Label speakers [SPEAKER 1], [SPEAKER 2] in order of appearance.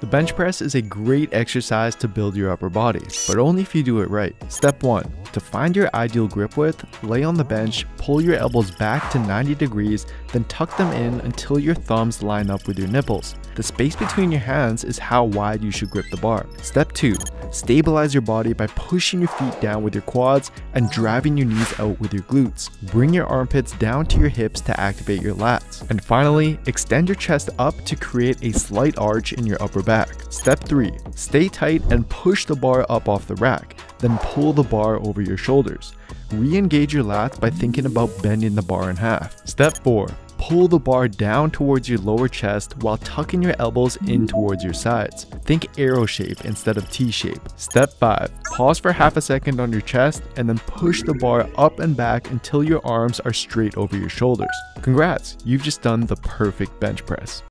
[SPEAKER 1] The bench press is a great exercise to build your upper body, but only if you do it right. Step 1. To find your ideal grip width, lay on the bench, pull your elbows back to 90 degrees, then tuck them in until your thumbs line up with your nipples. The space between your hands is how wide you should grip the bar. Step 2. Stabilize your body by pushing your feet down with your quads and driving your knees out with your glutes. Bring your armpits down to your hips to activate your lats. And finally, extend your chest up to create a slight arch in your upper back. Step 3. Stay tight and push the bar up off the rack, then pull the bar over your shoulders. Re-engage your lats by thinking about bending the bar in half. Step 4 pull the bar down towards your lower chest while tucking your elbows in towards your sides. Think arrow shape instead of T shape. Step 5. Pause for half a second on your chest and then push the bar up and back until your arms are straight over your shoulders. Congrats, you've just done the perfect bench press.